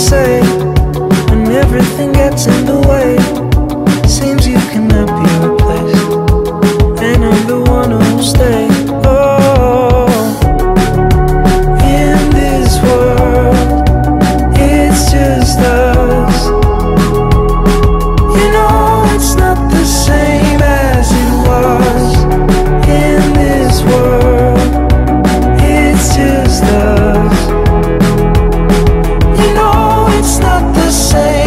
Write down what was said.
say when everything gets in the way. say